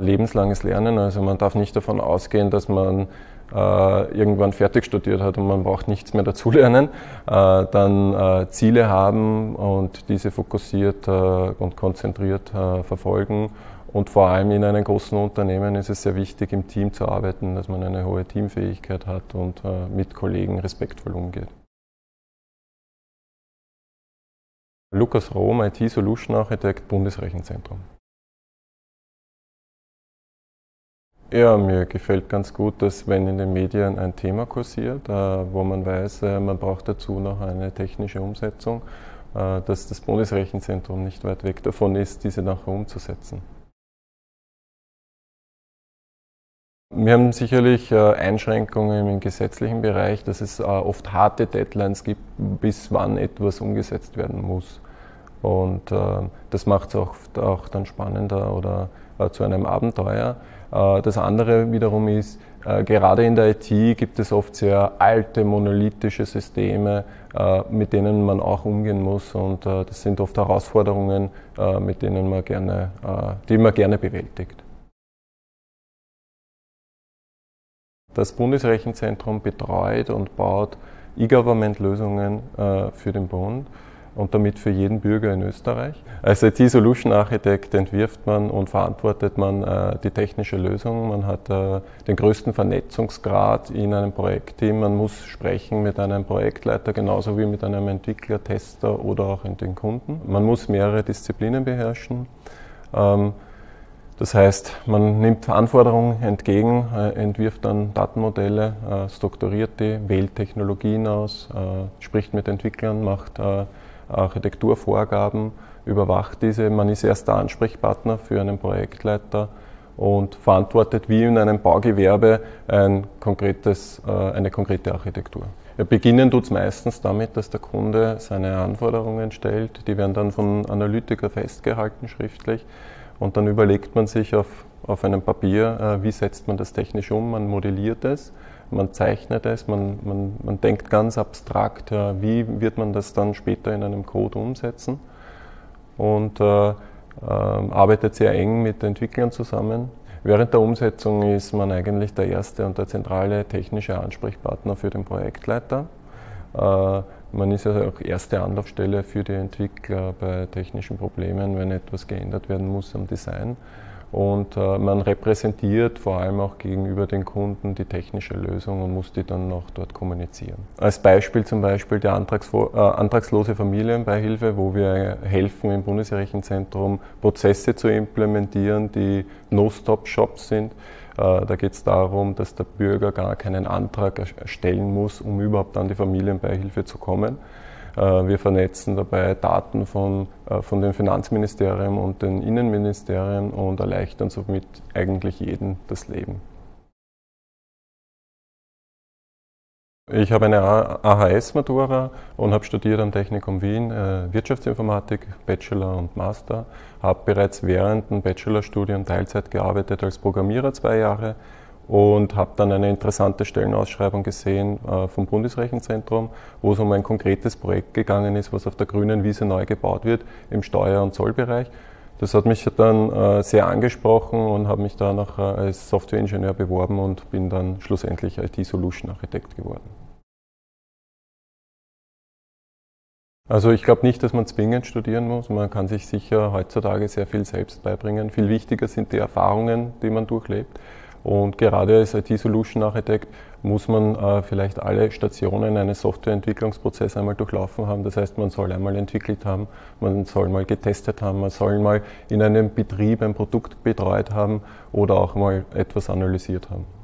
Lebenslanges Lernen, also man darf nicht davon ausgehen, dass man äh, irgendwann fertig studiert hat und man braucht nichts mehr dazulernen, äh, dann äh, Ziele haben und diese fokussiert äh, und konzentriert äh, verfolgen. Und vor allem in einem großen Unternehmen ist es sehr wichtig, im Team zu arbeiten, dass man eine hohe Teamfähigkeit hat und äh, mit Kollegen respektvoll umgeht. Lukas Rom, IT Solution Architect, Bundesrechenzentrum. Ja, mir gefällt ganz gut, dass wenn in den Medien ein Thema kursiert, äh, wo man weiß, äh, man braucht dazu noch eine technische Umsetzung, dass das Bundesrechenzentrum nicht weit weg davon ist, diese nachher umzusetzen. Wir haben sicherlich Einschränkungen im gesetzlichen Bereich, dass es oft harte Deadlines gibt, bis wann etwas umgesetzt werden muss. Und das macht es auch, auch dann spannender oder zu einem Abenteuer. Äh, das andere wiederum ist, äh, gerade in der IT gibt es oft sehr alte monolithische Systeme, äh, mit denen man auch umgehen muss und das sind oft Herausforderungen, mit denen man gerne, die man gerne bewältigt. Das Bundesrechenzentrum betreut und baut E-Government-Lösungen für den Bund und damit für jeden Bürger in Österreich. Als IT-Solution Architect entwirft man und verantwortet man äh, die technische Lösung. Man hat äh, den größten Vernetzungsgrad in einem Projektteam. Man muss sprechen mit einem Projektleiter genauso wie mit einem Entwickler, Tester oder auch in den Kunden. Man muss mehrere Disziplinen beherrschen. Ähm, das heißt, man nimmt Anforderungen entgegen, äh, entwirft dann Datenmodelle, äh, strukturiert die, wählt Technologien aus, äh, spricht mit Entwicklern, macht Architekturvorgaben, überwacht diese. Man ist erster Ansprechpartner für einen Projektleiter und verantwortet wie in einem Baugewerbe ein eine konkrete Architektur. Beginnen tut es meistens damit, dass der Kunde seine Anforderungen stellt. Die werden dann von Analytiker festgehalten schriftlich und dann überlegt man sich auf, auf einem Papier, äh, wie setzt man das technisch um, man modelliert es man zeichnet es, man, man, man denkt ganz abstrakt, ja, wie wird man das dann später in einem Code umsetzen und äh, äh, arbeitet sehr eng mit Entwicklern zusammen. Während der Umsetzung ist man eigentlich der erste und der zentrale technische Ansprechpartner für den Projektleiter. Man ist ja auch erste Anlaufstelle für die Entwickler bei technischen Problemen, wenn etwas geändert werden muss am Design und äh, man repräsentiert vor allem auch gegenüber den Kunden die technische Lösung und muss die dann noch dort kommunizieren. Als Beispiel zum Beispiel die Antrags äh, antragslose Familienbeihilfe, wo wir helfen im Bundesrechenzentrum Prozesse zu implementieren, die No-Stop-Shops sind. Äh, da geht es darum, dass der Bürger gar keinen Antrag stellen muss, um überhaupt an die Familienbeihilfe zu kommen wir vernetzen dabei Daten von, äh, von den Finanzministerien und den Innenministerien und erleichtern somit eigentlich jedem das Leben. Ich habe eine AHS-Matura und habe studiert am Technikum Wien äh, Wirtschaftsinformatik, Bachelor und Master. Habe bereits während dem Bachelorstudium Teilzeit gearbeitet als Programmierer zwei Jahre und habe dann eine interessante Stellenausschreibung gesehen äh, vom Bundesrechenzentrum, wo es um ein konkretes Projekt gegangen ist, was auf der grünen Wiese neu gebaut wird im Steuer- und Zollbereich. Das hat mich dann äh, sehr angesprochen und habe mich da noch äh, als Softwareingenieur beworben und bin dann schlussendlich IT-Solution-Architekt geworden. Also ich glaube nicht, dass man zwingend studieren muss. Man kann sich sicher heutzutage sehr viel selbst beibringen. Viel wichtiger sind die Erfahrungen, die man durchlebt. Und gerade als IT-Solution Architect muss man äh, vielleicht alle Stationen eines Softwareentwicklungsprozesses einmal durchlaufen haben. Das heißt, man soll einmal entwickelt haben, man soll mal getestet haben, man soll mal in einem Betrieb ein Produkt betreut haben oder auch mal etwas analysiert haben.